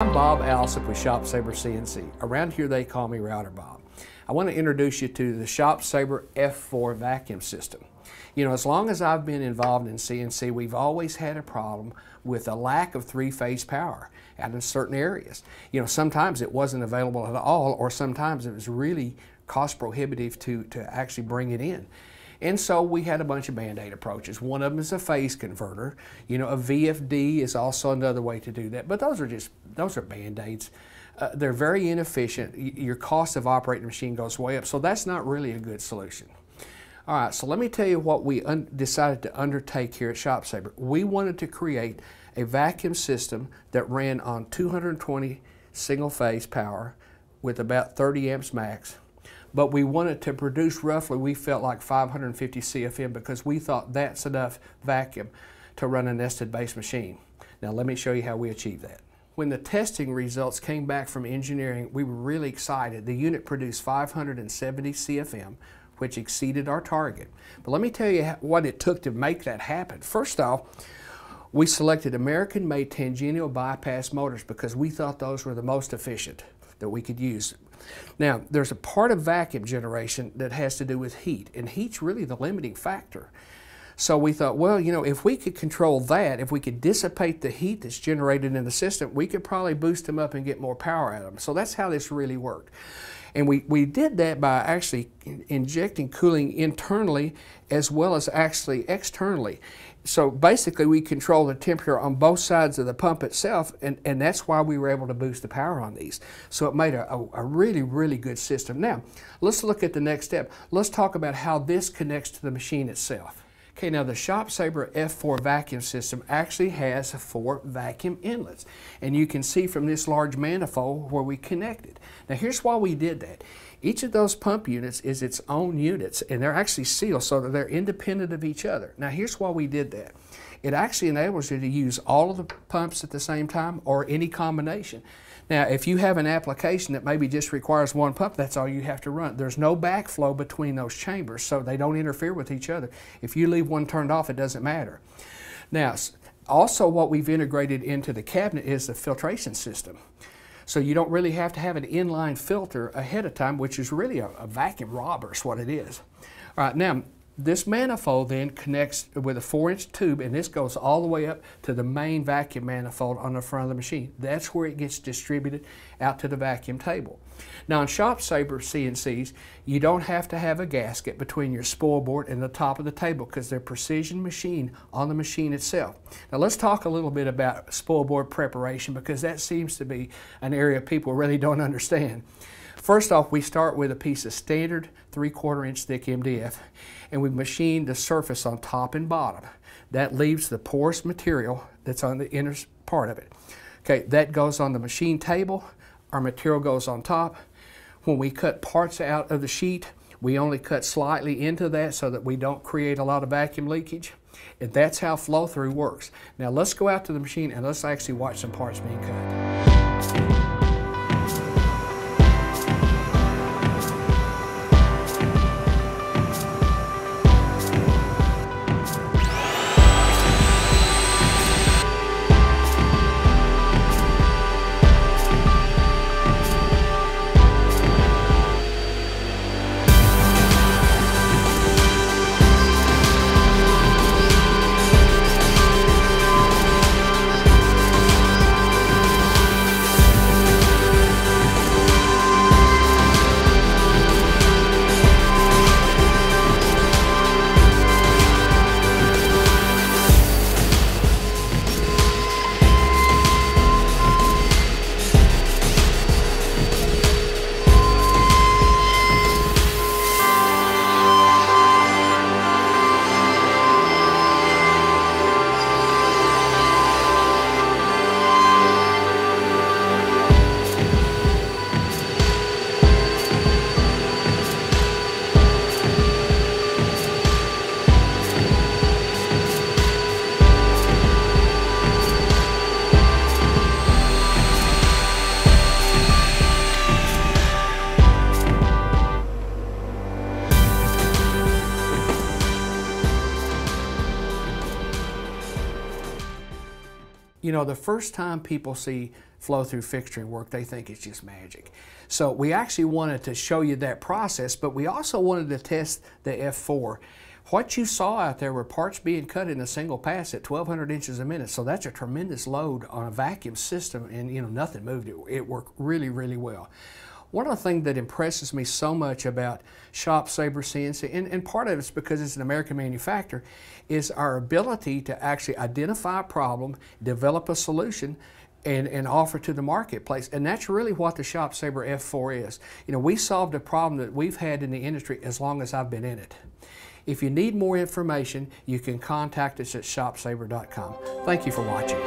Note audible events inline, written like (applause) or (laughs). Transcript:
I'm Bob Alsop with Shop Sabre CNC. Around here they call me Router Bob. I want to introduce you to the Shop Sabre F4 vacuum system. You know, as long as I've been involved in CNC, we've always had a problem with a lack of three-phase power out in certain areas. You know, sometimes it wasn't available at all, or sometimes it was really cost prohibitive to, to actually bring it in. And so we had a bunch of band-aid approaches. One of them is a phase converter. You know, a VFD is also another way to do that. But those are just, those are band-aids. Uh, they're very inefficient. Your cost of operating the machine goes way up. So that's not really a good solution. All right, so let me tell you what we decided to undertake here at Shop Sabre. We wanted to create a vacuum system that ran on 220 single phase power with about 30 amps max but we wanted to produce roughly, we felt like 550 CFM because we thought that's enough vacuum to run a nested base machine. Now let me show you how we achieved that. When the testing results came back from engineering, we were really excited. The unit produced 570 CFM, which exceeded our target. But let me tell you what it took to make that happen. First off, we selected American-made tangential bypass motors because we thought those were the most efficient that we could use. Now, there's a part of vacuum generation that has to do with heat, and heat's really the limiting factor. So we thought, well, you know, if we could control that, if we could dissipate the heat that's generated in the system, we could probably boost them up and get more power out of them. So that's how this really worked. And we, we did that by actually injecting cooling internally as well as actually externally. So basically we control the temperature on both sides of the pump itself and, and that's why we were able to boost the power on these. So it made a, a, a really, really good system. Now, let's look at the next step. Let's talk about how this connects to the machine itself. Okay, now the Shop Sabre F4 vacuum system actually has four vacuum inlets. And you can see from this large manifold where we connected. Now here's why we did that. Each of those pump units is its own units and they're actually sealed so that they're independent of each other. Now here's why we did that. It actually enables you to use all of the pumps at the same time or any combination. Now, if you have an application that maybe just requires one pump, that's all you have to run. There's no backflow between those chambers, so they don't interfere with each other. If you leave one turned off, it doesn't matter. Now, also what we've integrated into the cabinet is the filtration system. So you don't really have to have an inline filter ahead of time, which is really a, a vacuum robber is what it is. All right, now this manifold then connects with a four inch tube and this goes all the way up to the main vacuum manifold on the front of the machine. That's where it gets distributed out to the vacuum table. Now in Shop Sabre CNCs, you don't have to have a gasket between your spoil board and the top of the table because they're precision machine on the machine itself. Now let's talk a little bit about spoil board preparation because that seems to be an area people really don't (laughs) understand. First off, we start with a piece of standard 3 quarter inch thick MDF and we machine the surface on top and bottom. That leaves the porous material that's on the inner part of it. Okay, that goes on the machine table. Our material goes on top. When we cut parts out of the sheet, we only cut slightly into that so that we don't create a lot of vacuum leakage. And that's how flow through works. Now let's go out to the machine and let's actually watch some parts being cut. You know, the first time people see flow through fixturing work, they think it's just magic. So we actually wanted to show you that process, but we also wanted to test the F4. What you saw out there were parts being cut in a single pass at 1,200 inches a minute. So that's a tremendous load on a vacuum system, and you know nothing moved. It, it worked really, really well. One of the things that impresses me so much about Shop Sabre CNC, and, and part of it's because it's an American manufacturer, is our ability to actually identify a problem, develop a solution, and, and offer to the marketplace. And that's really what the Shop Sabre F4 is. You know, we solved a problem that we've had in the industry as long as I've been in it. If you need more information, you can contact us at shopsabre.com. Thank you for watching.